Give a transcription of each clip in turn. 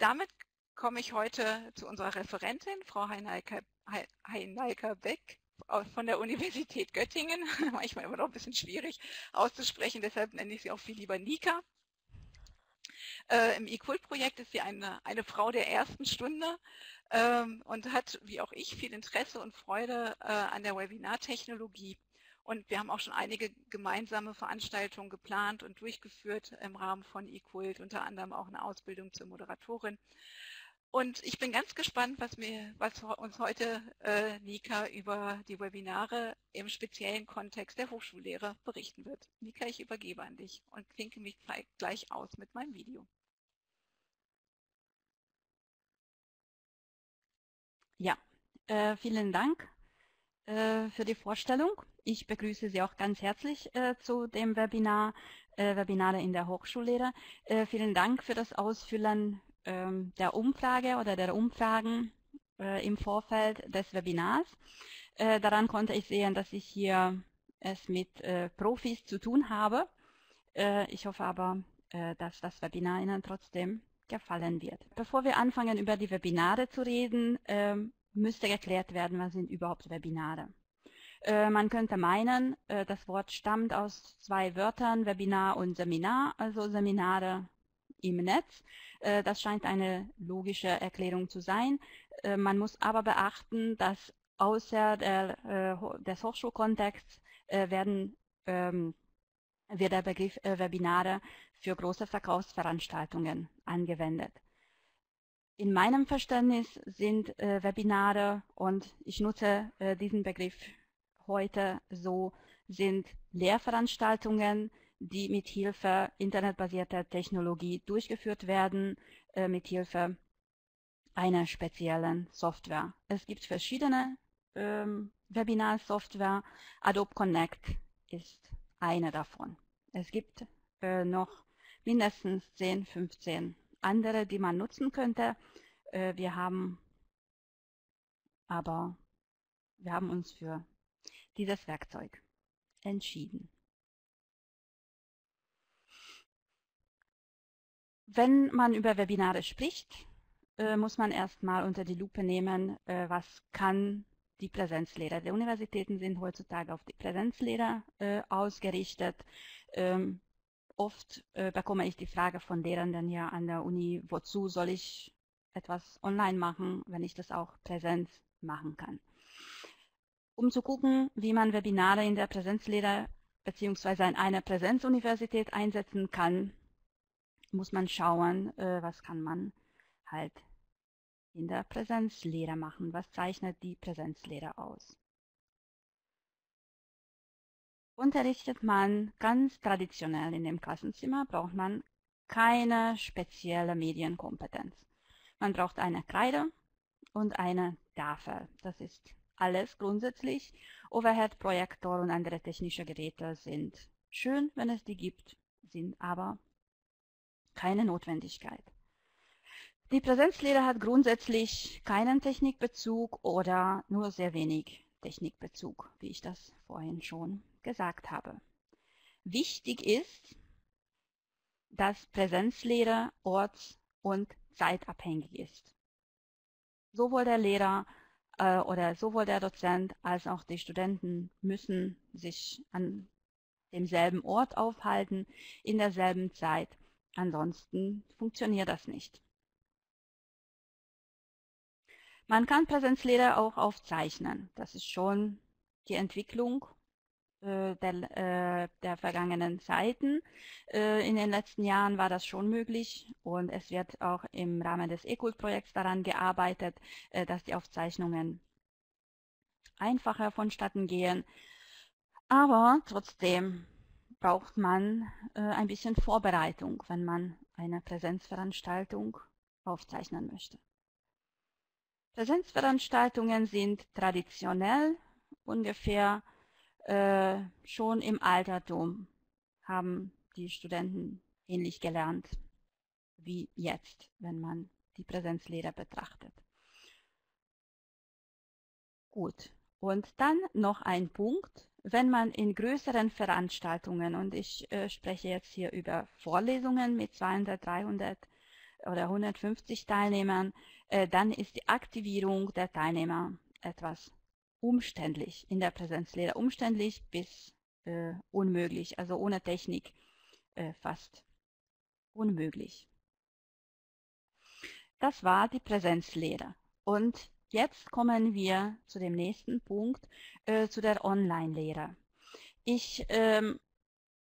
damit komme ich heute zu unserer Referentin, Frau Heinalka-Beck von der Universität Göttingen. Manchmal immer noch ein bisschen schwierig auszusprechen, deshalb nenne ich sie auch viel lieber Nika. Äh, Im eQuilt-Projekt ist sie eine, eine Frau der ersten Stunde ähm, und hat, wie auch ich, viel Interesse und Freude äh, an der Webinartechnologie. Und wir haben auch schon einige gemeinsame Veranstaltungen geplant und durchgeführt im Rahmen von eQuilt, unter anderem auch eine Ausbildung zur Moderatorin. Und ich bin ganz gespannt, was, mir, was uns heute äh, Nika über die Webinare im speziellen Kontext der Hochschullehre berichten wird. Nika, ich übergebe an dich und klinke mich gleich aus mit meinem Video. Ja, äh, vielen Dank äh, für die Vorstellung. Ich begrüße Sie auch ganz herzlich äh, zu dem Webinar äh, Webinare in der Hochschullehre. Äh, vielen Dank für das Ausfüllen ähm, der Umfrage oder der Umfragen äh, im Vorfeld des Webinars. Äh, daran konnte ich sehen, dass ich hier es mit äh, Profis zu tun habe. Äh, ich hoffe aber, dass das Webinar Ihnen trotzdem gefallen wird. Bevor wir anfangen, über die Webinare zu reden, ähm, müsste geklärt werden, was sind überhaupt Webinare. Äh, man könnte meinen, das Wort stammt aus zwei Wörtern, Webinar und Seminar, also Seminare im Netz. Äh, das scheint eine logische Erklärung zu sein. Äh, man muss aber beachten, dass außer der, äh, des Hochschulkontexts werden, ähm, wird der Begriff Webinare für große Verkaufsveranstaltungen angewendet. In meinem Verständnis sind Webinare, und ich nutze diesen Begriff heute so, sind Lehrveranstaltungen, die mit Hilfe internetbasierter Technologie durchgeführt werden, äh, mit Hilfe einer speziellen Software. Es gibt verschiedene ähm, Webinar-Software. Adobe Connect ist eine davon. Es gibt äh, noch mindestens 10, 15 andere, die man nutzen könnte. Äh, wir haben aber wir haben uns für dieses Werkzeug entschieden. Wenn man über Webinare spricht, äh, muss man erstmal unter die Lupe nehmen, äh, was kann die Präsenzlehre. Die Universitäten sind heutzutage auf die Präsenzlehre äh, ausgerichtet. Ähm, oft bekomme ich die Frage von Lehrenden ja an der Uni, wozu soll ich etwas online machen, wenn ich das auch Präsenz machen kann. Um zu gucken, wie man Webinare in der Präsenzlehre bzw. in einer Präsenzuniversität einsetzen kann, muss man schauen, äh, was kann man halt in der Präsenzlehre machen. Was zeichnet die Präsenzlehre aus? Unterrichtet man ganz traditionell in dem Klassenzimmer, braucht man keine spezielle Medienkompetenz. Man braucht eine Kreide und eine Tafel. Das ist alles grundsätzlich. Overhead, Projektor und andere technische Geräte sind schön, wenn es die gibt, sind aber keine Notwendigkeit. Die Präsenzlehre hat grundsätzlich keinen Technikbezug oder nur sehr wenig Technikbezug, wie ich das vorhin schon gesagt habe. Wichtig ist, dass Präsenzlehre orts- und zeitabhängig ist. Sowohl der Lehrer äh, oder sowohl der Dozent als auch die Studenten müssen sich an demselben Ort aufhalten, in derselben Zeit Ansonsten funktioniert das nicht. Man kann Präsenzlehre auch aufzeichnen. Das ist schon die Entwicklung äh, der, äh, der, vergangenen Zeiten. Äh, in den letzten Jahren war das schon möglich und es wird auch im Rahmen des ECULT-Projekts daran gearbeitet, äh, dass die Aufzeichnungen einfacher vonstatten gehen. Aber trotzdem braucht man äh, ein bisschen Vorbereitung, wenn man eine Präsenzveranstaltung aufzeichnen möchte. Präsenzveranstaltungen sind traditionell ungefähr äh, schon im Altertum haben die Studenten ähnlich gelernt wie jetzt, wenn man die Präsenzlehre betrachtet. Gut, und dann noch ein Punkt, wenn man in größeren Veranstaltungen, und ich äh, spreche jetzt hier über Vorlesungen mit 200, 300 oder 150 Teilnehmern, äh, dann ist die Aktivierung der Teilnehmer etwas umständlich in der Präsenzlehre. Umständlich bis äh, unmöglich, also ohne Technik äh, fast unmöglich. Das war die Präsenzlehre. Und jetzt kommen wir zu dem nächsten Punkt, äh, zu der Online-Lehre. Ich ähm,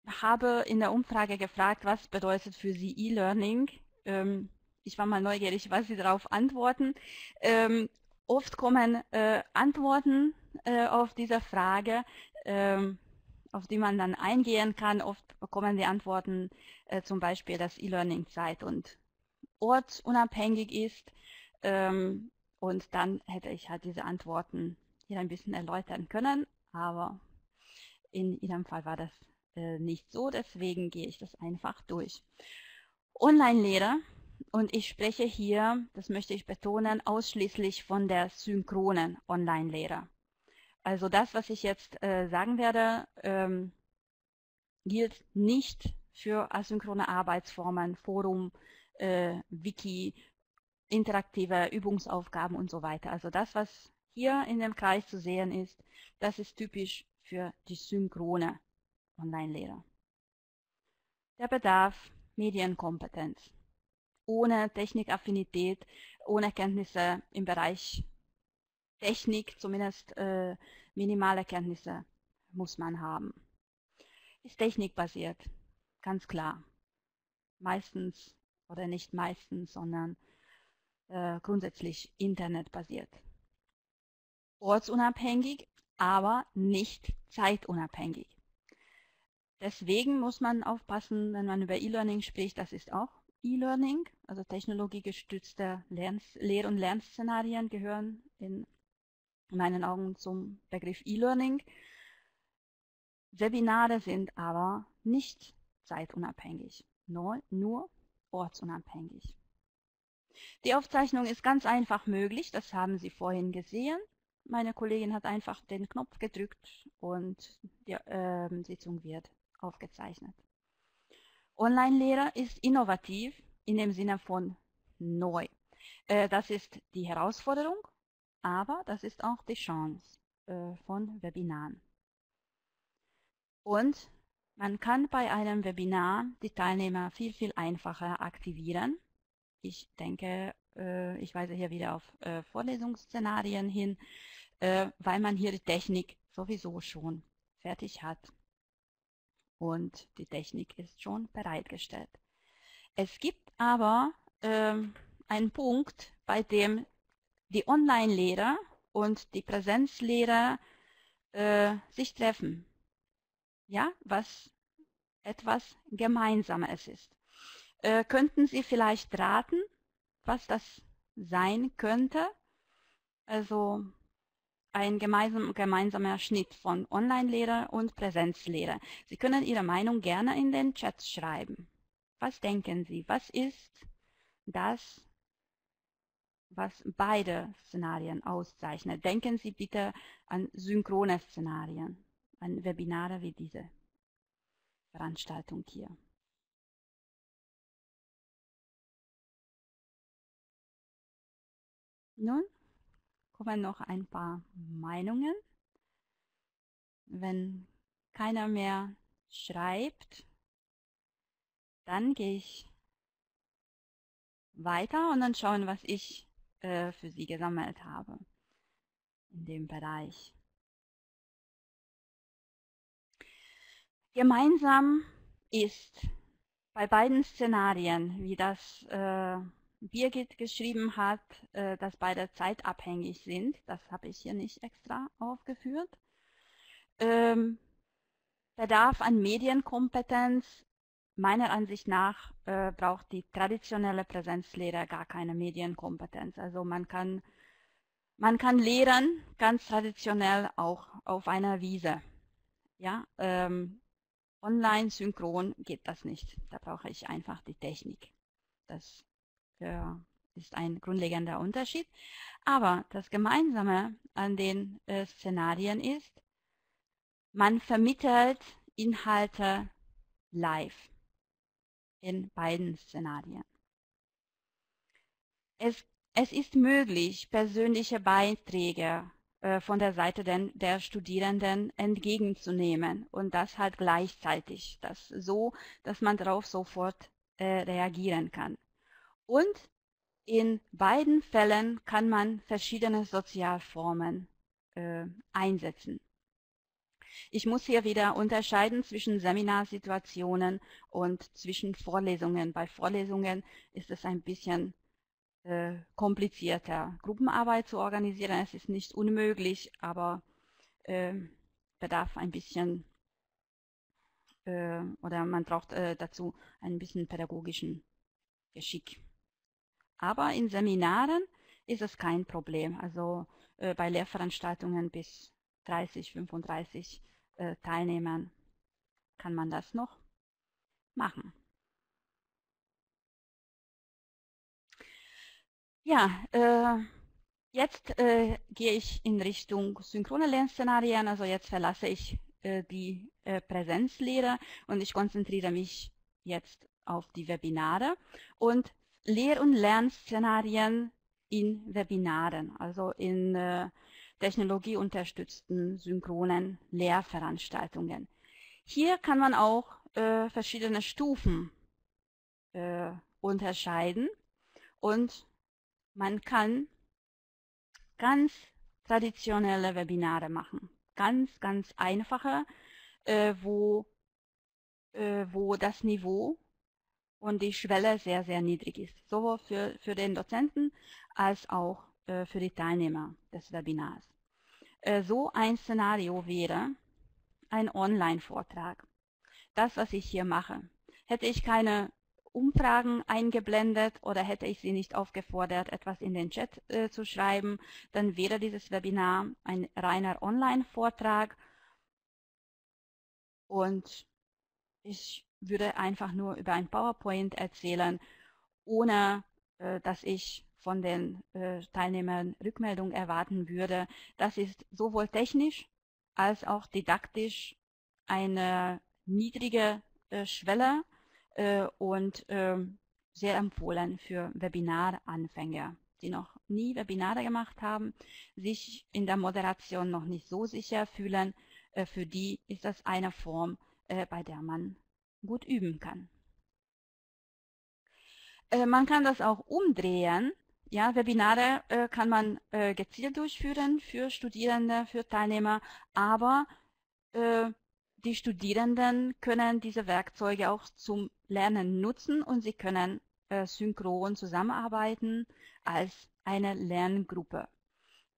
habe in der Umfrage gefragt, was bedeutet für Sie E-Learning. Ähm, ich war mal neugierig, was Sie darauf antworten. Ähm, oft kommen äh, Antworten äh, auf diese Frage, ähm, auf die man dann eingehen kann. Oft bekommen die Antworten äh, zum Beispiel, dass E-Learning zeit- und ortsunabhängig ist. Ähm, und dann hätte ich halt diese Antworten hier ein bisschen erläutern können, aber in Ihrem Fall war das äh, nicht so, deswegen gehe ich das einfach durch. Online-Lehre und ich spreche hier, das möchte ich betonen, ausschließlich von der synchronen Online-Lehre. Also das, was ich jetzt äh, sagen werde, ähm, gilt nicht für asynchrone Arbeitsformen, Forum, äh, Wiki, interaktive Übungsaufgaben und so weiter. Also das, was hier in dem Kreis zu sehen ist, das ist typisch für die synchrone Online-Lehre. Der Bedarf Medienkompetenz. Ohne Technikaffinität, ohne Kenntnisse im Bereich Technik, zumindest äh, minimale Kenntnisse muss man haben. Ist technikbasiert, ganz klar. Meistens oder nicht meistens, sondern äh, grundsätzlich internetbasiert. Ortsunabhängig, aber nicht zeitunabhängig. Deswegen muss man aufpassen, wenn man über E-Learning spricht, das ist auch E-Learning, also technologiegestützte Lehr- und Lernszenarien gehören in meinen Augen zum Begriff E-Learning. Webinare sind aber nicht zeitunabhängig, nur, nur ortsunabhängig. Die Aufzeichnung ist ganz einfach möglich, das haben Sie vorhin gesehen. Meine Kollegin hat einfach den Knopf gedrückt und die äh, Sitzung wird aufgezeichnet. Online-Lehre ist innovativ in dem Sinne von neu. Äh, das ist die Herausforderung, aber das ist auch die Chance äh, von Webinaren. Und man kann bei einem Webinar die Teilnehmer viel, viel einfacher aktivieren. Ich denke, äh, ich weise hier wieder auf Vorlesungsszenarien hin, weil man hier die Technik sowieso schon fertig hat und die Technik ist schon bereitgestellt. Es gibt aber ähm, einen Punkt, bei dem die Online-Lehrer und die Präsenzlehrer äh, sich treffen. Ja, was etwas Gemeinsames ist. Äh, könnten Sie vielleicht raten, was das sein könnte? Also ein gemeinsam, gemeinsamer Schnitt von Online-Lehre und Präsenzlehre. Sie können Ihre Meinung gerne in den Chat schreiben. Was denken Sie? Was ist das, was beide Szenarien auszeichnet? Denken Sie bitte an synchrone Szenarien, an Webinare wie diese Veranstaltung hier. Nun, kommen noch ein paar Meinungen. Wenn keiner mehr schreibt, dann gehe ich weiter und dann schauen, was ich äh, für Sie gesammelt habe in dem Bereich. Gemeinsam ist bei beiden Szenarien, wie das äh, Birgit geschrieben hat, äh, dass beide zeitabhängig sind. Das habe ich hier nicht extra aufgeführt. Ähm, Bedarf an Medienkompetenz. Meiner Ansicht nach äh, braucht die traditionelle Präsenzlehre gar keine Medienkompetenz. Also man kann, man kann lehren, ganz traditionell auch auf einer Wiese. Ja, ähm, online synchron geht das nicht. Da brauche ich einfach die Technik. Das ist ein grundlegender Unterschied. Aber das Gemeinsame an den äh, Szenarien ist, man vermittelt Inhalte live in beiden Szenarien. Es, es ist möglich, persönliche Beiträge äh, von der Seite der Studierenden entgegenzunehmen und das halt gleichzeitig, das so, dass man darauf sofort äh, reagieren kann. Und in beiden Fällen kann man verschiedene Sozialformen äh, einsetzen. Ich muss hier wieder unterscheiden zwischen Seminarsituationen und zwischen Vorlesungen. Bei Vorlesungen ist es ein bisschen äh, komplizierter, Gruppenarbeit zu organisieren. Es ist nicht unmöglich, aber äh, bedarf ein bisschen äh, oder man braucht äh, dazu ein bisschen pädagogischen Geschick. Aber in Seminaren ist es kein Problem. Also äh, bei Lehrveranstaltungen bis 30, 35 äh, Teilnehmern kann man das noch machen. Ja, äh, jetzt äh, gehe ich in Richtung synchrone Lernszenarien. Also jetzt verlasse ich äh, die äh, Präsenzlehre und ich konzentriere mich jetzt auf die Webinare und Lehr- und Lernszenarien in Webinaren, also in äh, technologieunterstützten synchronen Lehrveranstaltungen. Hier kann man auch äh, verschiedene Stufen äh, unterscheiden und man kann ganz traditionelle Webinare machen. Ganz, ganz einfache, äh, wo, äh, wo das Niveau und die Schwelle sehr, sehr niedrig ist. Sowohl für, für den Dozenten als auch äh, für die Teilnehmer des Webinars. Äh, so ein Szenario wäre ein Online-Vortrag. Das, was ich hier mache. Hätte ich keine Umfragen eingeblendet oder hätte ich Sie nicht aufgefordert, etwas in den Chat äh, zu schreiben, dann wäre dieses Webinar ein reiner Online-Vortrag und ich würde einfach nur über ein PowerPoint erzählen, ohne äh, dass ich von den äh, Teilnehmern Rückmeldung erwarten würde. Das ist sowohl technisch als auch didaktisch eine niedrige äh, Schwelle, äh, und ähm, sehr empfohlen für Webinaranfänger, die noch nie Webinare gemacht haben, sich in der Moderation noch nicht so sicher fühlen. Äh, für die ist das eine Form, äh, bei der man gut üben kann. Man kann das auch umdrehen. Ja, Webinare äh, kann man äh, gezielt durchführen für Studierende, für Teilnehmer, aber äh, die Studierenden können diese Werkzeuge auch zum Lernen nutzen und sie können äh, synchron zusammenarbeiten als eine Lerngruppe.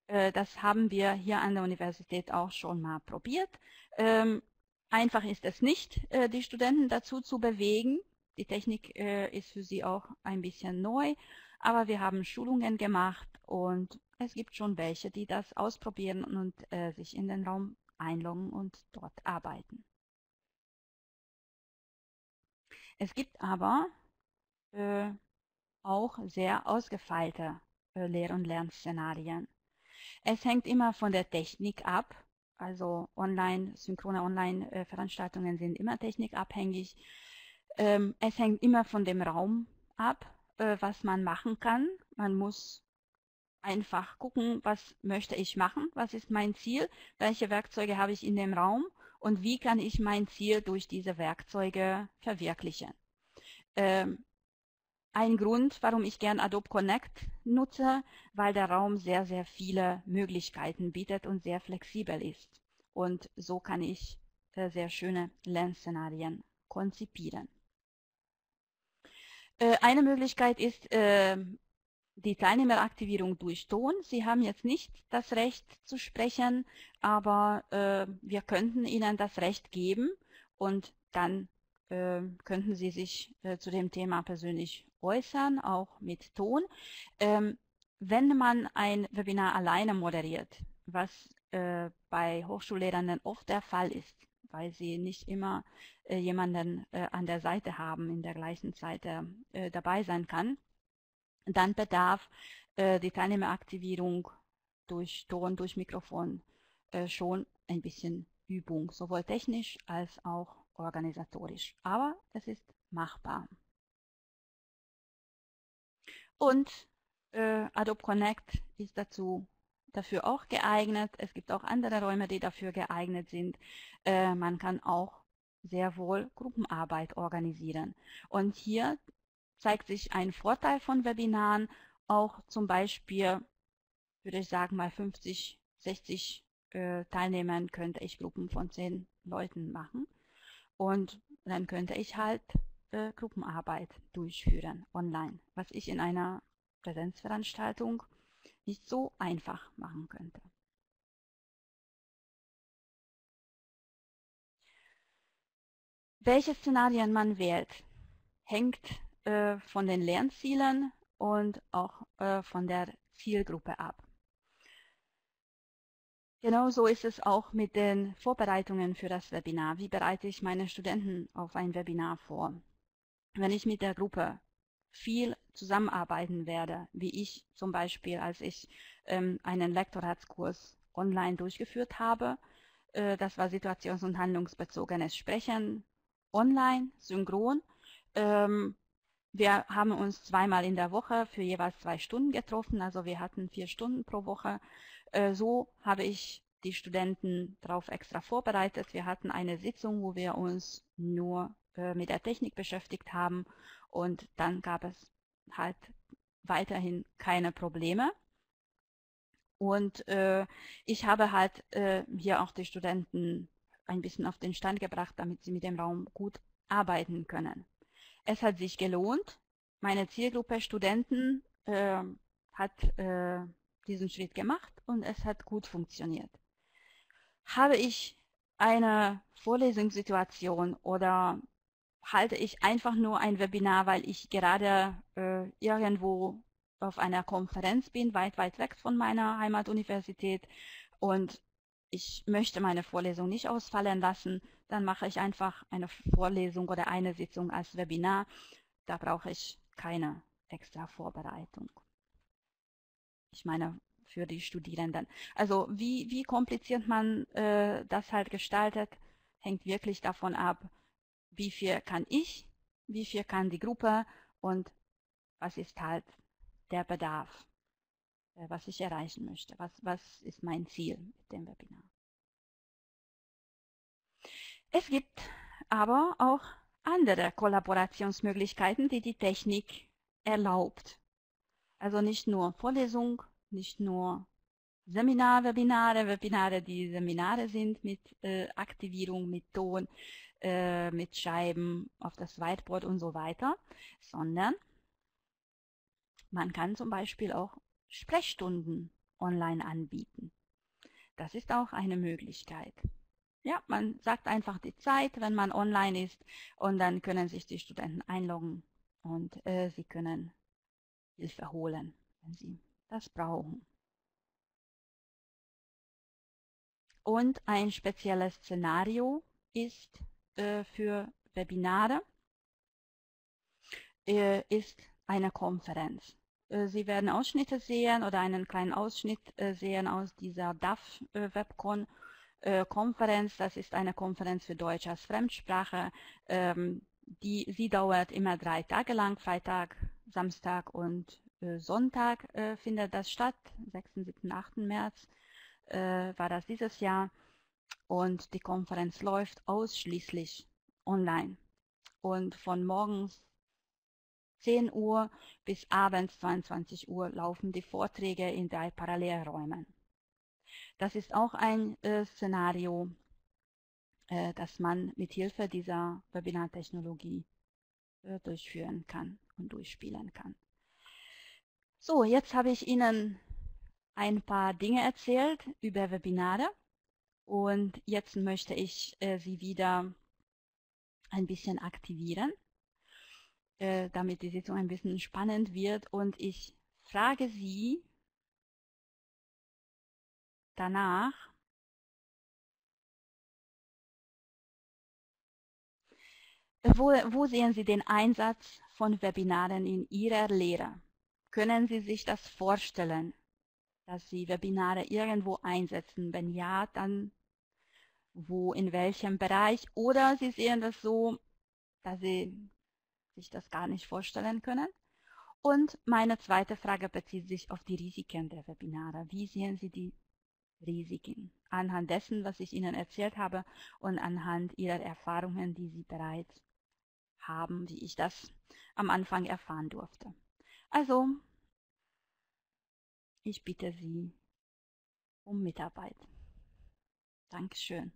Äh, das haben wir hier an der Universität auch schon mal probiert. Ähm, einfach ist es nicht, äh, die Studenten dazu zu bewegen. Die Technik äh, ist für sie auch ein bisschen neu, aber wir haben Schulungen gemacht und es gibt schon welche, die das ausprobieren und äh, sich in den Raum einloggen und dort arbeiten. Es gibt aber auch sehr ausgefeilte Lehr- und Lernszenarien. Es hängt immer von der Technik ab. Also online, synchrone Online-Veranstaltungen sind immer technikabhängig. Ähm, es hängt immer von dem Raum ab, äh, was man machen kann. Man muss einfach gucken, was möchte ich machen, was ist mein Ziel, welche Werkzeuge habe ich in dem Raum und wie kann ich mein Ziel durch diese Werkzeuge verwirklichen. Ähm, ein Grund, warum ich gern Adobe Connect nutze, weil der Raum sehr, sehr viele Möglichkeiten bietet und sehr flexibel ist. Und so kann ich äh, sehr schöne Lernszenarien konzipieren. Äh, eine Möglichkeit ist, äh, die Teilnehmeraktivierung durch Ton. Sie haben jetzt nicht das Recht zu sprechen, aber äh, wir könnten Ihnen das Recht geben und dann äh, könnten Sie sich äh, zu dem Thema persönlich äußern, auch mit Ton. Ähm, wenn man ein Webinar alleine moderiert, was äh, bei Hochschullehrenden oft der Fall ist, weil sie nicht immer äh, jemanden äh, an der Seite haben, in der gleichen Zeit äh, dabei sein kann, dann bedarf die Teilnehmeraktivierung durch Ton, durch Mikrofon schon ein bisschen Übung, sowohl technisch als auch organisatorisch. Aber es ist machbar. Und Äh, Adobe Connect ist dazu dafür auch geeignet. Es gibt auch andere Räume, die dafür geeignet sind. Äh, man kann auch sehr wohl Gruppenarbeit organisieren. Und hier zeigt sich ein Vorteil von Webinaren, auch zum Beispiel, würde ich sagen, mal 50, 60 äh, Teilnehmern könnte ich Gruppen von 10 Leuten machen. Und dann könnte ich halt äh, Gruppenarbeit durchführen online, was ich in einer Präsenzveranstaltung nicht so einfach machen könnte. Welche Szenarien man wählt, hängt äh, von den Lernzielen und auch äh, von der Zielgruppe ab. Genauso ist es auch mit den Vorbereitungen für das Webinar. Wie bereite ich meine Studenten auf ein Webinar vor? Wenn ich mit der Gruppe viel zusammenarbeiten werde, wie ich zum Beispiel, als ich ähm, einen Lektoratskurs online durchgeführt habe, äh, das war situations- und handlungsbezogenes Sprechen, online, synchron. Ähm, wir haben uns zweimal in der Woche für jeweils zwei Stunden getroffen, also wir hatten vier Stunden pro Woche so habe ich die Studenten darauf extra vorbereitet. Wir hatten eine Sitzung, wo wir uns nur äh, mit der Technik beschäftigt haben und dann gab es halt weiterhin keine Probleme. Und äh, ich habe halt äh, hier auch die Studenten ein bisschen auf den Stand gebracht, damit sie mit dem Raum gut arbeiten können. Es hat sich gelohnt. Meine Zielgruppe Studenten äh, hat äh, diesen Schritt gemacht und es hat gut funktioniert. Habe ich eine Vorlesungssituation oder halte ich einfach nur ein Webinar, weil ich gerade äh, irgendwo auf einer Konferenz bin, weit, weit weg von meiner Heimatuniversität und ich möchte meine Vorlesung nicht ausfallen lassen, dann mache ich einfach eine Vorlesung oder eine Sitzung als Webinar. Da brauche ich keine extra Vorbereitung. Ich meine, für die Studierenden. Also wie, wie kompliziert man äh, das halt gestaltet, hängt wirklich davon ab, wie viel kann ich, wie viel kann die Gruppe und was ist halt der Bedarf, äh, was ich erreichen möchte, was, was ist mein Ziel mit dem Webinar. Es gibt aber auch andere Kollaborationsmöglichkeiten, die die Technik erlaubt. Also nicht nur Vorlesung, nicht nur Seminar, Webinare, Webinare, die Seminare sind mit äh, Aktivierung, mit Ton, äh, mit Scheiben auf das Whiteboard und so weiter, sondern man kann zum Beispiel auch Sprechstunden online anbieten. Das ist auch eine Möglichkeit. Ja, man sagt einfach die Zeit, wenn man online ist und dann können sich die Studenten einloggen und äh, sie können Hilfe holen, wenn sie das brauchen. Und ein spezielles Szenario ist äh, für Webinare, äh, ist eine Konferenz. Äh, Sie werden Ausschnitte sehen oder einen kleinen Ausschnitt äh, sehen aus dieser DAF äh, Webcon Konferenz. Das ist eine Konferenz für Deutsch als Fremdsprache. Ähm, die, sie dauert immer drei Tage lang, Freitag, Samstag und äh, Sonntag äh, findet das statt, 6., 7., 8. März äh, war das dieses Jahr und die Konferenz läuft ausschließlich online und von morgens 10 Uhr bis abends 22 Uhr laufen die Vorträge in drei Parallelräumen. Das ist auch ein äh, Szenario, äh, das man mit Hilfe dieser Webinartechnologie äh, durchführen kann und durchspielen kann. So, jetzt habe ich Ihnen ein paar Dinge erzählt über Webinare und jetzt möchte ich äh, Sie wieder ein bisschen aktivieren, äh, damit die Sitzung ein bisschen spannend wird und ich frage Sie danach, wo, wo sehen Sie den Einsatz von Webinaren in Ihrer Lehre? Können Sie sich das vorstellen, dass Sie Webinare irgendwo einsetzen? Wenn ja, dann wo, in welchem Bereich? Oder Sie sehen das so, dass Sie sich das gar nicht vorstellen können? Und meine zweite Frage bezieht sich auf die Risiken der Webinare. Wie sehen Sie die Risiken anhand dessen, was ich Ihnen erzählt habe und anhand Ihrer Erfahrungen, die Sie bereits haben, wie ich das am Anfang erfahren durfte. Also, ich bitte Sie um Mitarbeit. Dankeschön.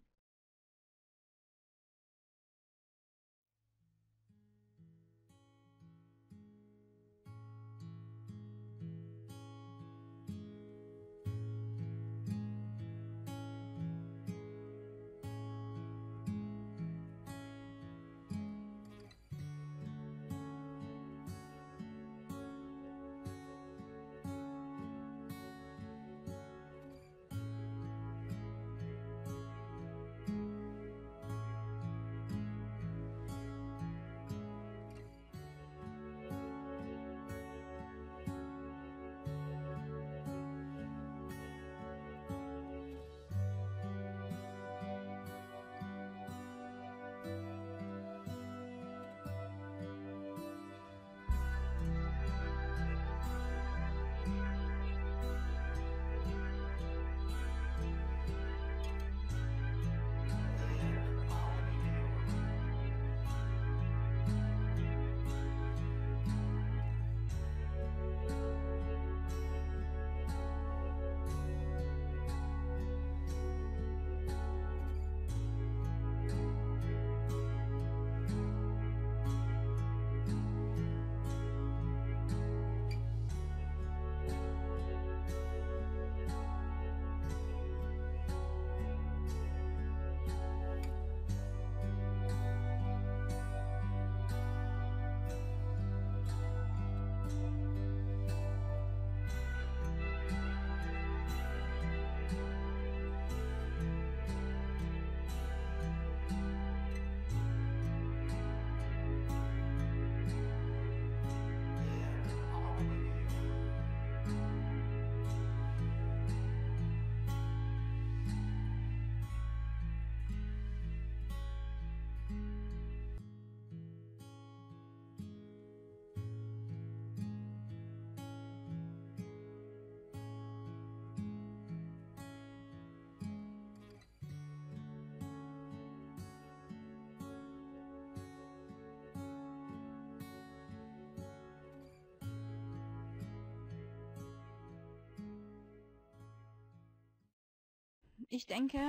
Ich denke,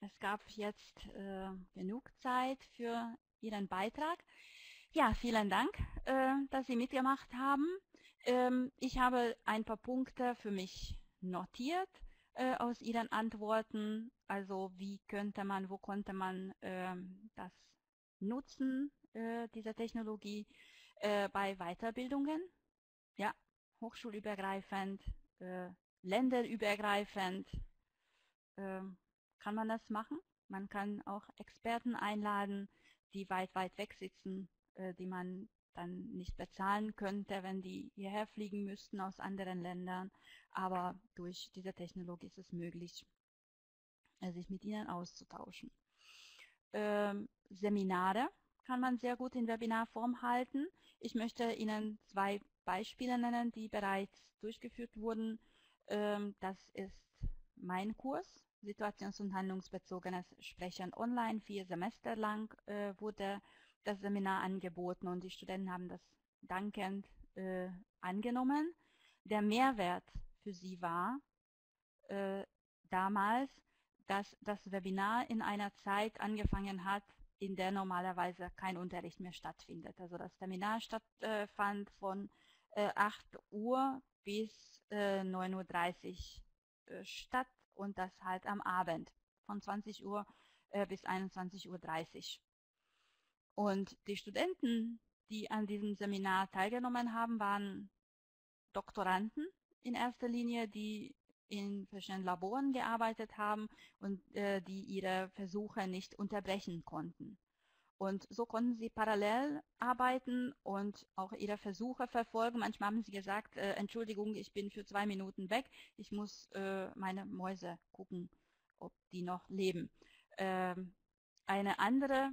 es gab jetzt äh, genug Zeit für Ihren Beitrag. Ja, vielen Dank, äh, dass Sie mitgemacht haben. Ähm, ich habe ein paar Punkte für mich notiert äh, aus Ihren Antworten. Also wie könnte man, wo konnte man ähm, das nutzen, äh, diese Technologie äh, bei Weiterbildungen. Ja, hochschulübergreifend, äh, länderübergreifend äh, kann man das machen. Man kann auch Experten einladen, die weit, weit weg sitzen, äh, die man dann nicht bezahlen könnte, wenn die hierher fliegen müssten aus anderen Ländern. Aber durch diese Technologie ist es möglich, äh, sich mit ihnen auszutauschen. Ähm, Seminare kann man sehr gut in Webinarform halten. Ich möchte Ihnen zwei Beispiele nennen, die bereits durchgeführt wurden. Ähm, das ist mein Kurs, Situations- und Handlungsbezogenes Sprechen online. Vier Semester lang äh, wurde das Seminar angeboten und die Studenten haben das dankend äh, angenommen. Der Mehrwert für sie war äh, damals, dass das Webinar in einer Zeit angefangen hat, in der normalerweise kein Unterricht mehr stattfindet. Also das Seminar stattfand von 8 Uhr bis 9.30 Uhr statt und das halt am Abend von 20 Uhr bis 21.30 Uhr. Und die Studenten, die an diesem Seminar teilgenommen haben, waren Doktoranden in erster Linie, die in verschiedenen Laboren gearbeitet haben und äh, die ihre Versuche nicht unterbrechen konnten. Und so konnten sie parallel arbeiten und auch ihre Versuche verfolgen. Manchmal haben sie gesagt, äh, Entschuldigung, ich bin für zwei Minuten weg, ich muss äh, meine Mäuse gucken, ob die noch leben. Ähm, eine andere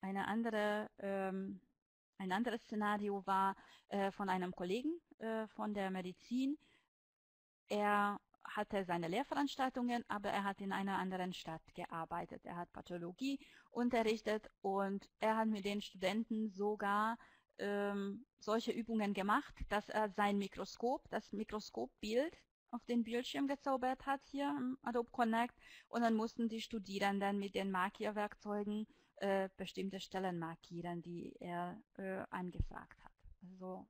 eine andere, ähm, ein anderes Szenario war äh, von einem Kollegen äh, von der Medizin. Er hatte seine Lehrveranstaltungen, aber er hat in einer anderen Stadt gearbeitet. Er hat Pathologie unterrichtet und er hat mit den Studenten sogar ähm, solche Übungen gemacht, dass er sein Mikroskop, das Mikroskopbild auf den Bildschirm gezaubert hat hier im Adobe Connect und dann mussten die Studierenden mit den Markierwerkzeugen äh, bestimmte Stellen markieren, die er äh, angefragt hat. Also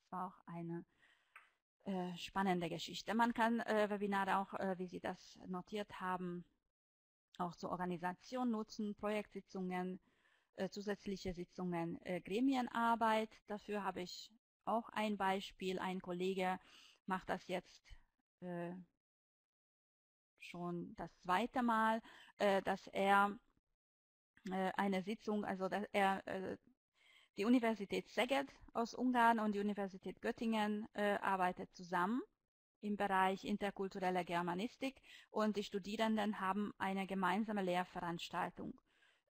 es war auch eine äh, spannende Geschichte. Man kann äh, Webinare auch, äh, wie Sie das notiert haben, auch zur Organisation nutzen, Projektsitzungen, äh, zusätzliche Sitzungen, äh, Gremienarbeit. Dafür habe ich auch ein Beispiel. Ein Kollege macht das jetzt schon das zweite Mal, dass er eine Sitzung, also dass er die Universität Szeged aus Ungarn und die Universität Göttingen äh, arbeitet zusammen im Bereich interkulturelle Germanistik und die Studierenden haben eine gemeinsame Lehrveranstaltung.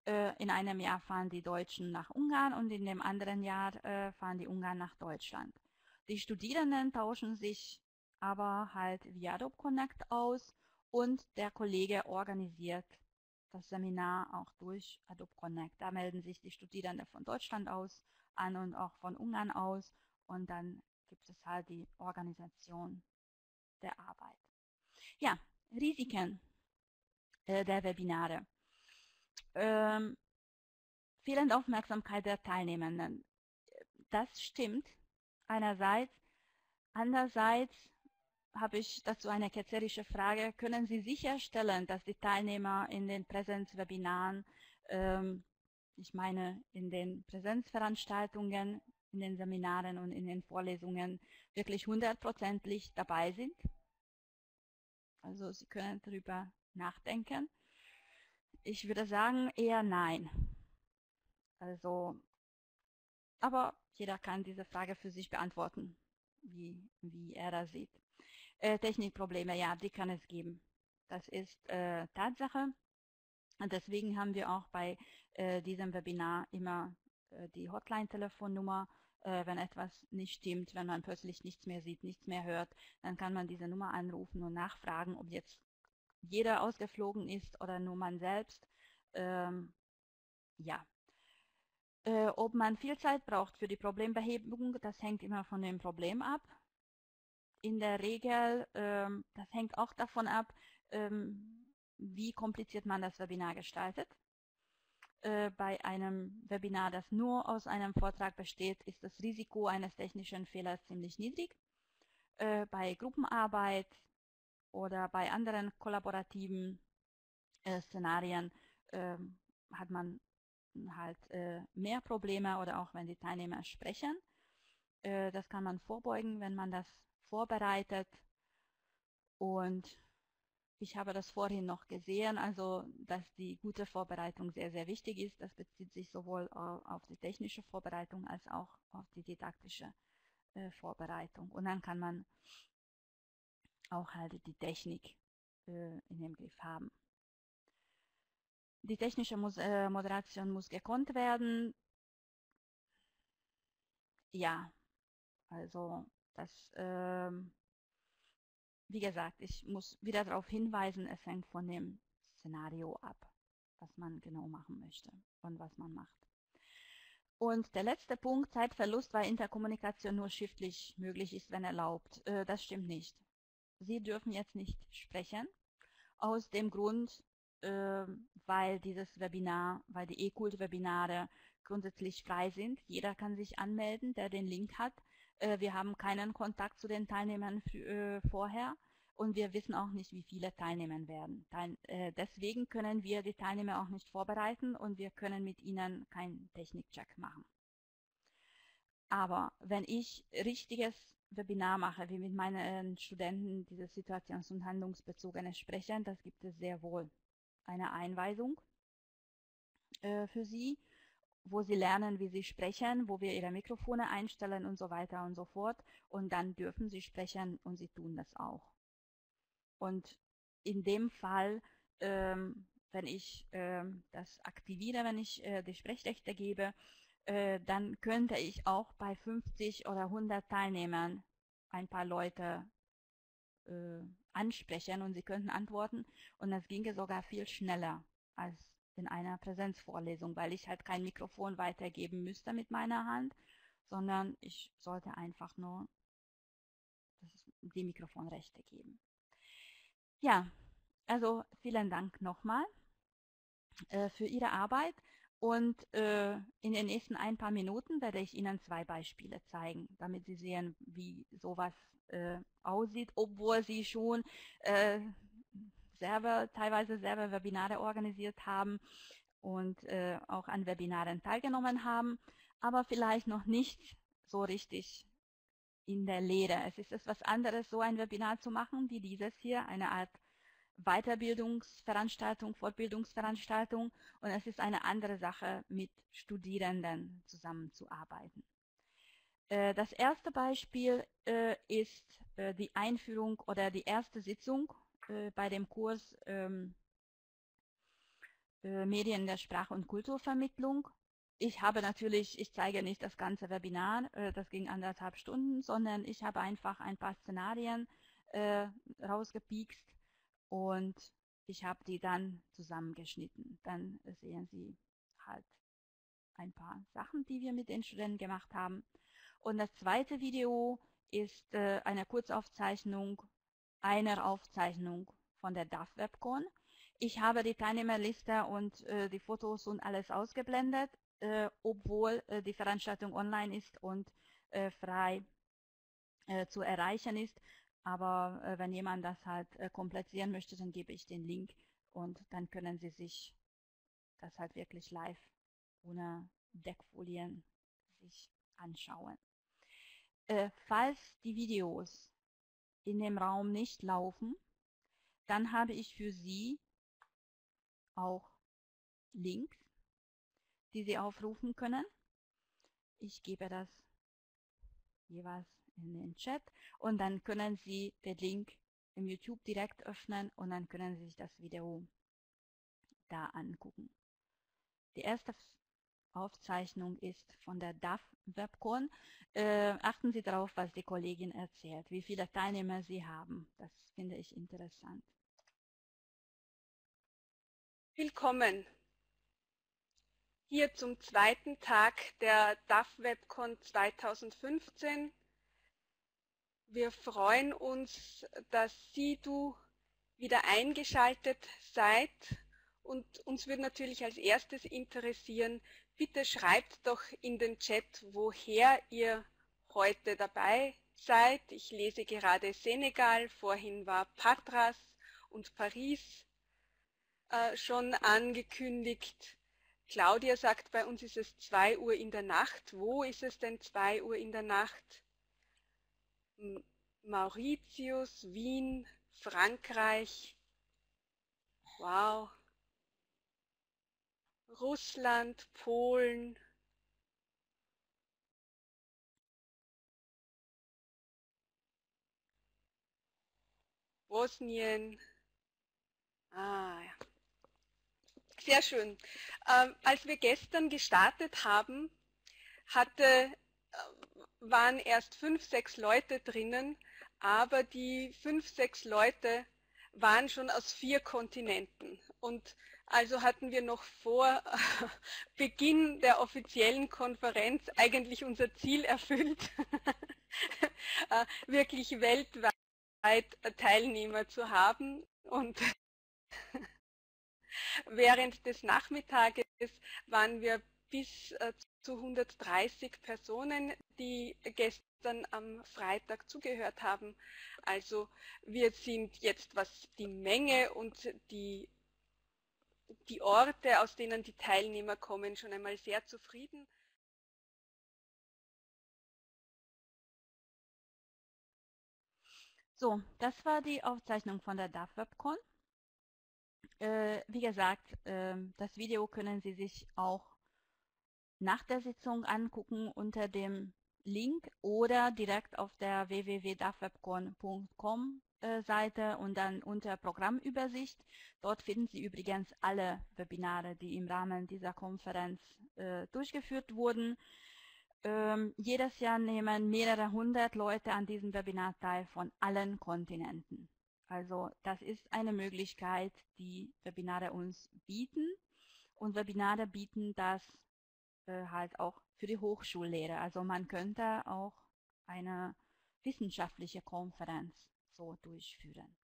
Äh, in einem Jahr fahren die Deutschen nach Ungarn und in dem anderen Jahr äh, fahren die Ungarn nach Deutschland. Die Studierenden tauschen sich aber halt via Adobe Connect aus und der Kollege organisiert das Seminar auch durch Adobe Connect. Da melden sich die Studierenden von Deutschland aus an und auch von Ungarn aus und dann gibt es halt die Organisation der Arbeit. Ja, Risiken äh, der Webinare. Ähm, fehlende Aufmerksamkeit der Teilnehmenden. Das stimmt einerseits. Andererseits habe ich dazu eine ketzerische Frage. Können Sie sicherstellen, dass die Teilnehmer in den Präsenzwebinaren, ähm, ich meine in den Präsenzveranstaltungen, in den Seminaren und in den Vorlesungen wirklich hundertprozentig dabei sind? Also Sie können darüber nachdenken. Ich würde sagen eher nein. Also, aber jeder kann diese Frage für sich beantworten, wie, wie er das sieht. Äh, Technikprobleme, ja, die kann es geben. Das ist äh, Tatsache. Und deswegen haben wir auch bei äh, diesem Webinar immer äh, die Hotline-Telefonnummer. Äh, wenn etwas nicht stimmt, wenn man plötzlich nichts mehr sieht, nichts mehr hört, dann kann man diese Nummer anrufen und nachfragen, ob jetzt jeder ausgeflogen ist oder nur man selbst. Ähm, ja. Äh, ob man viel Zeit braucht für die Problembehebung, das hängt immer von dem Problem ab in der Regel, ähm, das hängt auch davon ab, ähm, wie kompliziert man das Webinar gestaltet. Äh, bei einem Webinar, das nur aus einem Vortrag besteht, ist das Risiko eines technischen Fehlers ziemlich niedrig. Äh, bei Gruppenarbeit oder bei anderen kollaborativen äh, Szenarien ähm, hat man halt äh, mehr Probleme oder auch wenn die Teilnehmer sprechen. Äh, das kann man vorbeugen, wenn man das vorbereitet und ich habe das vorhin noch gesehen, also dass die gute Vorbereitung sehr, sehr wichtig ist. Das bezieht sich sowohl auf die technische Vorbereitung als auch auf die didaktische äh, Vorbereitung. Und dann kann man auch halt die Technik äh, in dem Griff haben. Die technische Mus äh, Moderation muss gekonnt werden. Ja, also das, ähm, wie gesagt, ich muss wieder darauf hinweisen, es hängt von dem Szenario ab, was man genau machen möchte und was man macht. Und der letzte Punkt, Zeitverlust, weil Interkommunikation nur schriftlich möglich ist, wenn erlaubt. Äh, das stimmt nicht. Sie dürfen jetzt nicht sprechen, aus dem Grund, äh, weil dieses Webinar, weil die E-Kult-Webinare grundsätzlich frei sind. Jeder kann sich anmelden, der den Link hat. Äh, wir haben keinen Kontakt zu den Teilnehmern äh, vorher und wir wissen auch nicht, wie viele teilnehmen werden. Äh, deswegen können wir die Teilnehmer auch nicht vorbereiten und wir können mit ihnen keinen Technikcheck machen. Aber wenn ich richtiges Webinar mache, wie mit meinen Studenten dieses situations- und handlungsbezogene Sprechen, das gibt es sehr wohl eine Einweisung äh, für Sie wo sie lernen, wie sie sprechen, wo wir ihre Mikrofone einstellen und so weiter und so fort. Und dann dürfen sie sprechen und sie tun das auch. Und in dem Fall, ähm, wenn ich äh, das aktiviere, wenn ich äh, die Sprechrechte gebe, äh, dann könnte ich auch bei 50 oder 100 Teilnehmern ein paar Leute äh, ansprechen und sie könnten antworten und das ginge sogar viel schneller als in einer Präsenzvorlesung, weil ich halt kein Mikrofon weitergeben müsste mit meiner Hand, sondern ich sollte einfach nur die Mikrofonrechte geben. Ja, also vielen Dank nochmal äh, für Ihre Arbeit und äh, in den nächsten ein paar Minuten werde ich Ihnen zwei Beispiele zeigen, damit Sie sehen, wie sowas äh, aussieht, obwohl Sie schon äh, selber, teilweise selber Webinare organisiert haben und äh, auch an Webinaren teilgenommen haben, aber vielleicht noch nicht so richtig in der Lehre. Es ist etwas anderes, so ein Webinar zu machen, wie dieses hier, eine Art Weiterbildungsveranstaltung, Fortbildungsveranstaltung und es ist eine andere Sache, mit Studierenden zusammenzuarbeiten. Äh, das erste Beispiel äh, ist äh, die Einführung oder die erste Sitzung bei dem Kurs ähm, Medien der Sprache- und Kulturvermittlung. Ich habe natürlich, ich zeige nicht das ganze Webinar, das ging anderthalb Stunden, sondern ich habe einfach ein paar Szenarien rausgepiekst und ich habe die dann zusammengeschnitten. Dann sehen Sie halt ein paar Sachen, die wir mit den Studenten gemacht haben. Und das zweite Video ist äh, eine Kurzaufzeichnung einer Aufzeichnung von der DAF WebCon. Ich habe die Teilnehmerliste und äh, die Fotos und alles ausgeblendet, äh, obwohl äh, die Veranstaltung online ist und äh, frei äh, zu erreichen ist. Aber wenn jemand das halt komplett sehen möchte, dann gebe ich den Link und dann können Sie sich das halt wirklich live ohne Deckfolien sich anschauen. Äh, falls die Videos in dem Raum nicht laufen, dann habe ich für Sie auch Links, die Sie aufrufen können. Ich gebe das jeweils in den Chat und dann können Sie den Link im YouTube direkt öffnen und dann können Sie sich das Video da angucken. Die erste Aufzeichnung ist von der DAF WebCon. Äh, achten Sie darauf, was die Kollegin erzählt, wie viele Teilnehmer Sie haben. Das finde ich interessant. Willkommen hier zum zweiten Tag der DAF WebCon 2015. Wir freuen uns, dass Sie, du, wieder eingeschaltet seid und uns würde natürlich als erstes interessieren, Bitte schreibt doch in den Chat, woher ihr heute dabei seid. Ich lese gerade Senegal, vorhin war Patras und Paris äh, schon angekündigt. Claudia sagt, bei uns ist es 2 Uhr in der Nacht. Wo ist es denn 2 Uhr in der Nacht? Mauritius, Wien, Frankreich. Wow. Russland, Polen, Bosnien. Ah, ja. Sehr schön. Ähm, als wir gestern gestartet haben, hatte, äh, waren erst fünf, sechs Leute drinnen, aber die fünf, sechs Leute waren schon aus vier Kontinenten. Und also hatten wir noch vor Beginn der offiziellen Konferenz eigentlich unser Ziel erfüllt, äh, wirklich weltweit Teilnehmer zu haben. Und während des Nachmittages waren wir bis äh, zu 130 Personen, die gestern am Freitag zugehört haben. Also wir sind jetzt, was die Menge und die die Orte, aus denen die Teilnehmer kommen, schon einmal sehr zufrieden. So, das war die Aufzeichnung von der DAF WebCon. Äh, wie gesagt, äh, das Video können Sie sich auch nach der Sitzung angucken unter dem Link oder direkt auf der www.dafwebcon.com Seite und dann unter Programmübersicht. Dort finden Sie übrigens alle Webinare, die im Rahmen dieser Konferenz äh, durchgeführt wurden. Ähm, jedes Jahr nehmen mehrere hundert Leute an diesem Webinar teil von allen Kontinenten. Also das ist eine Möglichkeit, die Webinare uns bieten. Und Webinare bieten das äh, halt auch für die Hochschullehre. Also man könnte auch eine wissenschaftliche Konferenz so durchführen.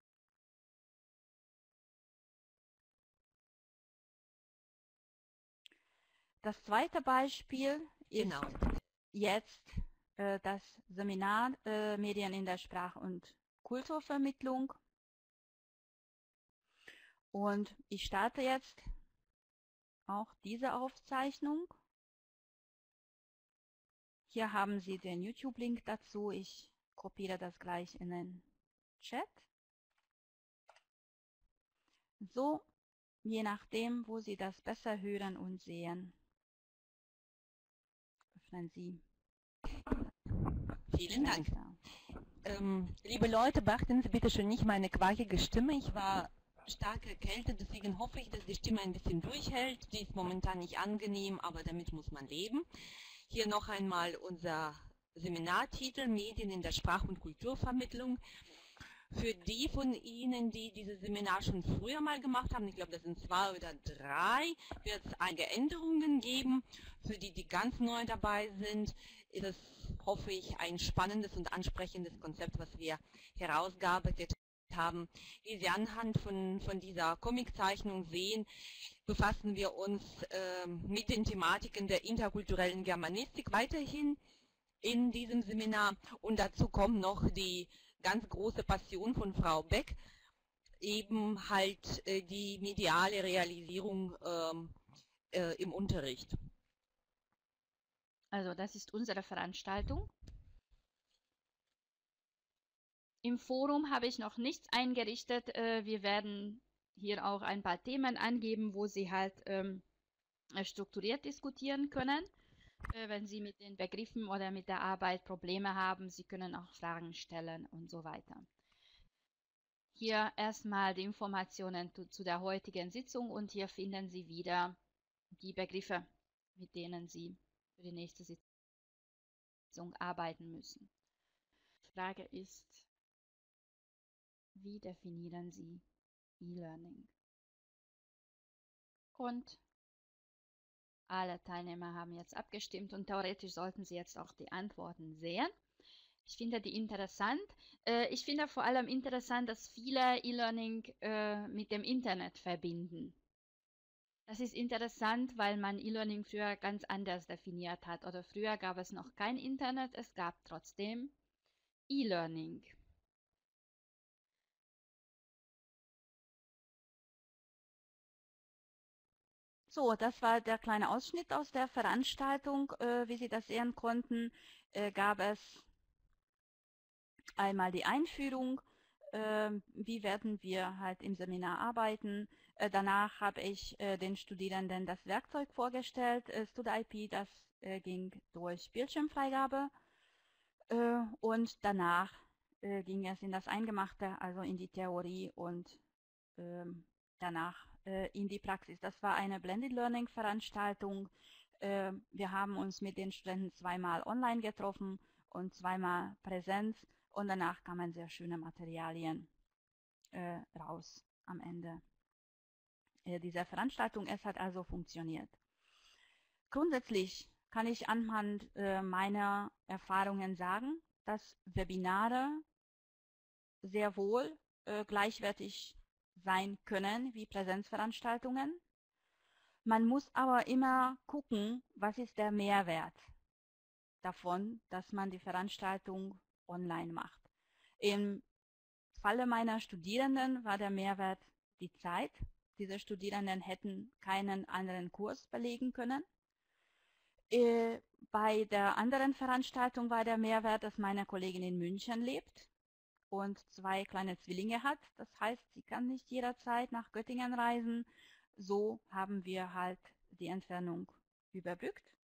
Das zweite Beispiel ist genau. jetzt äh, das Seminar äh, Medien in der Sprach- und Kulturvermittlung. Und ich starte jetzt auch diese Aufzeichnung. Hier haben Sie den YouTube-Link dazu. Ich kopiere das gleich in den Chat. So, je nachdem, wo Sie das besser hören und sehen, öffnen Sie. Vielen Dank. Ähm, liebe Leute, beachten Sie bitte schon nicht meine quakige Stimme. Ich war stark erkältet, deswegen hoffe ich, dass die Stimme ein bisschen durchhält. Die ist momentan nicht angenehm, aber damit muss man leben. Hier noch einmal unser Seminartitel Medien in der Sprach- und Kulturvermittlung. Für die von Ihnen, die dieses Seminar schon früher mal gemacht haben, ich glaube, das sind zwei oder drei, wird es einige Änderungen geben. Für die, die ganz neu dabei sind, ist es, hoffe ich, ein spannendes und ansprechendes Konzept, was wir herausgearbeitet haben. Wie Sie anhand von, von dieser Comiczeichnung sehen, befassen wir uns äh, mit den Thematiken der interkulturellen Germanistik weiterhin in diesem Seminar. Und dazu kommt noch die ganz große Passion von Frau Beck, eben halt äh, die mediale Realisierung ähm, äh, im Unterricht. Also das ist unsere Veranstaltung. Im Forum habe ich noch nichts eingerichtet. Äh, wir werden hier auch ein paar Themen angeben, wo Sie halt ähm, strukturiert diskutieren können. Äh, wenn Sie mit den Begriffen oder mit der Arbeit Probleme haben, Sie können auch Fragen stellen und so weiter. Hier erstmal die Informationen zu, zu der heutigen Sitzung und hier finden Sie wieder die Begriffe, mit denen Sie für die nächste Sitzung arbeiten müssen. Die Frage ist, wie definieren Sie E-Learning? Und alle Teilnehmer haben jetzt abgestimmt und theoretisch sollten sie jetzt auch die Antworten sehen. Ich finde die interessant. Äh, ich finde vor allem interessant, dass viele E-Learning äh, mit dem Internet verbinden. Das ist interessant, weil man E-Learning früher ganz anders definiert hat. Oder früher gab es noch kein Internet, es gab trotzdem E-Learning. So, das war der kleine Ausschnitt aus der Veranstaltung. Äh, wie Sie das sehen konnten, äh, gab es einmal die Einführung, äh, wie werden wir halt im Seminar arbeiten. Äh, danach habe ich äh, den Studierenden das Werkzeug vorgestellt, äh, StudIP, das äh, ging durch Bildschirmfreigabe. und danach ging es in das Eingemachte, also in die Theorie und ähm, danach in die Praxis. Das war eine Blended Learning Veranstaltung. Äh, wir haben uns mit den Studenten zweimal online getroffen und zweimal Präsenz und danach kamen sehr schöne Materialien äh, raus am Ende dieser Veranstaltung. Es hat also funktioniert. Grundsätzlich kann ich anhand meiner Erfahrungen sagen, dass Webinare sehr wohl gleichwertig sein können wie Präsenzveranstaltungen. Man muss aber immer gucken, was ist der Mehrwert davon, dass man die Veranstaltung online macht. Im Falle meiner Studierenden war der Mehrwert die Zeit. Diese Studierenden hätten keinen anderen Kurs belegen können. Äh, bei der anderen Veranstaltung war der Mehrwert, dass meine Kollegin in München lebt und zwei kleine Zwillinge hat. Das heißt, sie kann nicht jederzeit nach Göttingen reisen. So haben wir halt die Entfernung überbrückt.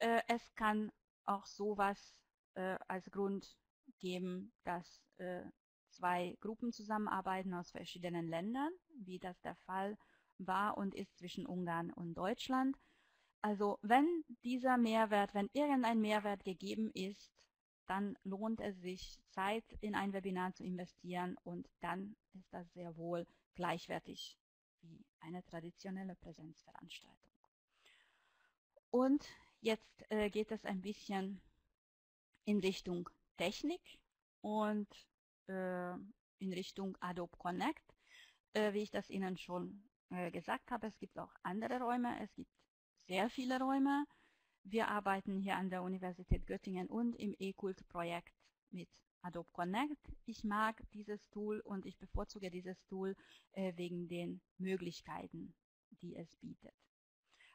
Äh, es kann auch sowas äh, als Grund geben, dass äh, zwei Gruppen zusammenarbeiten aus verschiedenen Ländern, wie das der Fall war und ist zwischen Ungarn und Deutschland. Also wenn dieser Mehrwert, wenn irgendein Mehrwert gegeben ist, dann lohnt es sich, Zeit in ein Webinar zu investieren und dann ist das sehr wohl gleichwertig wie eine traditionelle Präsenzveranstaltung. Und jetzt äh, geht es ein bisschen in Richtung Technik und äh, in Richtung Adobe Connect. Äh, wie ich das Ihnen schon äh, gesagt habe, es gibt auch andere Räume, es gibt sehr viele Räume. Wir arbeiten hier an der Universität Göttingen und im eCult-Projekt mit Adobe Connect. Ich mag dieses Tool und ich bevorzuge dieses Tool äh, wegen den Möglichkeiten, die es bietet.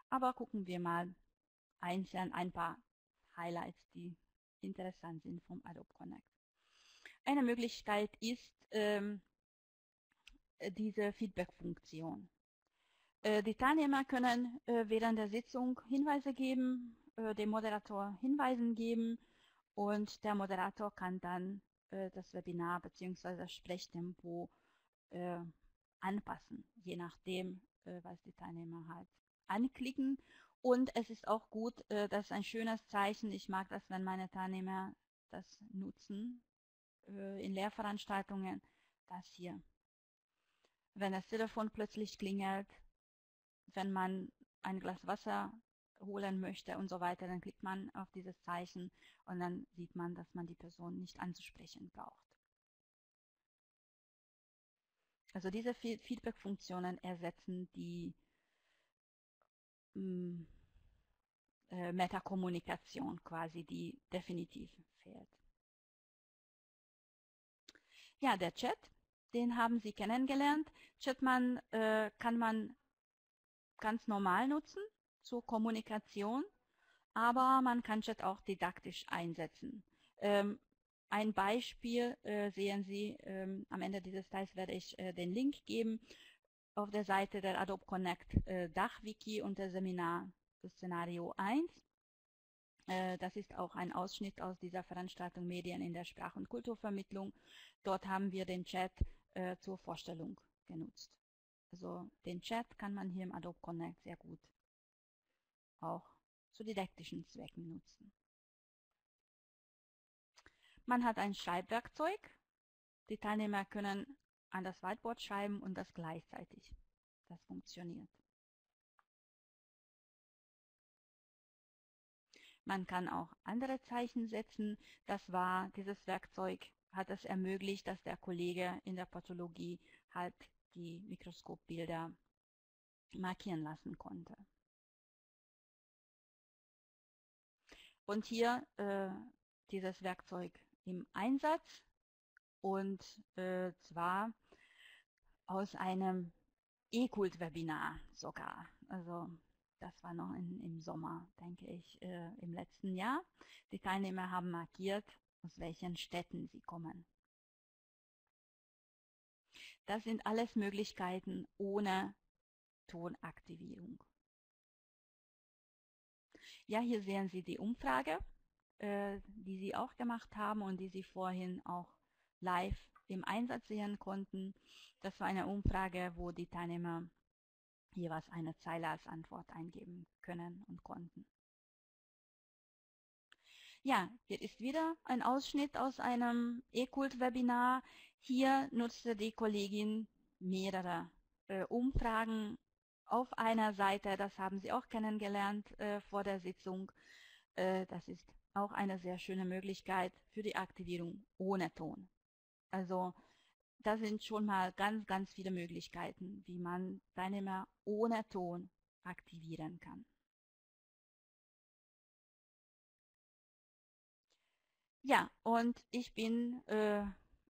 Aber gucken wir mal einzeln ein paar Highlights, die interessant sind vom Adobe Connect. Eine Möglichkeit ist ähm, diese Feedback-Funktion. Äh, die Teilnehmer können äh, während der Sitzung Hinweise geben, äh, dem Moderator Hinweisen geben und der Moderator kann dann das Webinar bzw. das Sprechtempo anpassen, je nachdem, was die Teilnehmer halt anklicken. Und es ist auch gut, das ist ein schönes Zeichen. Ich mag das, wenn meine Teilnehmer das nutzen in Lehrveranstaltungen, das hier. Wenn das Telefon plötzlich klingelt, wenn man ein Glas Wasser holen möchte und so weiter, dann klickt man auf dieses Zeichen und dann sieht man, dass man die Person nicht anzusprechen braucht. Also diese Feedback-Funktionen ersetzen die mm, äh, Metakommunikation quasi, die definitiv fehlt. Ja, der Chat, den haben Sie kennengelernt. Chatman äh, kann man ganz normal nutzen zur Kommunikation, aber man kann Chat auch didaktisch einsetzen. Ähm, ein Beispiel äh, sehen Sie, ähm, am Ende dieses Teils werde ich äh, den Link geben auf der Seite der Adobe Connect äh, Dach-Wiki unter Seminar Szenario 1. Äh, das ist auch ein Ausschnitt aus dieser Veranstaltung Medien in der Sprach- und Kulturvermittlung. Dort haben wir den Chat äh, zur Vorstellung genutzt. Also den Chat kann man hier im Adobe Connect sehr gut auch zu didaktischen Zwecken nutzen. Man hat ein Schreibwerkzeug. Die Teilnehmer können an das Whiteboard schreiben und das gleichzeitig. Das funktioniert. Man kann auch andere Zeichen setzen. Das war, dieses Werkzeug hat es ermöglicht, dass der Kollege in der Pathologie halt die Mikroskopbilder markieren lassen konnte. Und hier äh, dieses Werkzeug im Einsatz und äh, zwar aus einem E-Kult-Webinar sogar. Also das war noch in, im Sommer, denke ich, äh, im letzten Jahr. Die Teilnehmer haben markiert, aus welchen Städten sie kommen. Das sind alles Möglichkeiten ohne Tonaktivierung. Ja, hier sehen Sie die Umfrage, äh, die Sie auch gemacht haben und die Sie vorhin auch live im Einsatz sehen konnten. Das war eine Umfrage, wo die Teilnehmer jeweils eine Zeile als Antwort eingeben können und konnten. Ja, hier ist wieder ein Ausschnitt aus einem E-Kult-Webinar. Hier nutzte die Kollegin mehrere äh, Umfragen auf einer Seite, das haben Sie auch kennengelernt äh, vor der Sitzung. Äh, das ist auch eine sehr schöne Möglichkeit für die Aktivierung ohne Ton. Also da sind schon mal ganz, ganz viele Möglichkeiten, wie man Teilnehmer ohne Ton aktivieren kann. Ja, und ich bin äh,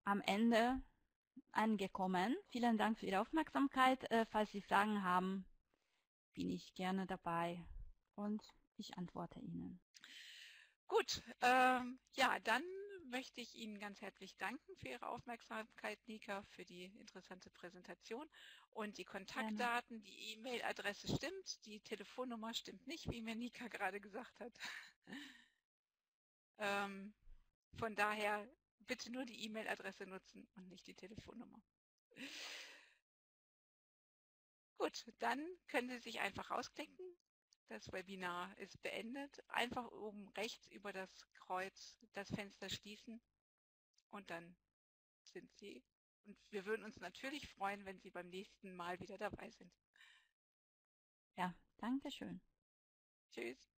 am Ende angekommen. Vielen Dank für Ihre Aufmerksamkeit. Äh, falls Sie Fragen haben, bin ich gerne dabei und ich antworte Ihnen. Gut, ähm, ja, dann möchte ich Ihnen ganz herzlich danken für Ihre Aufmerksamkeit, Nika, für die interessante Präsentation und die Kontaktdaten, die E-Mail-Adresse stimmt, die Telefonnummer stimmt nicht, wie mir Nika gerade gesagt hat. ähm, von daher bitte nur die E-Mail-Adresse nutzen und nicht die Telefonnummer. Gut, dann können Sie sich einfach rausklicken. Das Webinar ist beendet. Einfach oben rechts über das Kreuz das Fenster schließen und dann sind Sie. Und wir würden uns natürlich freuen, wenn Sie beim nächsten Mal wieder dabei sind. Ja, danke schön. Tschüss.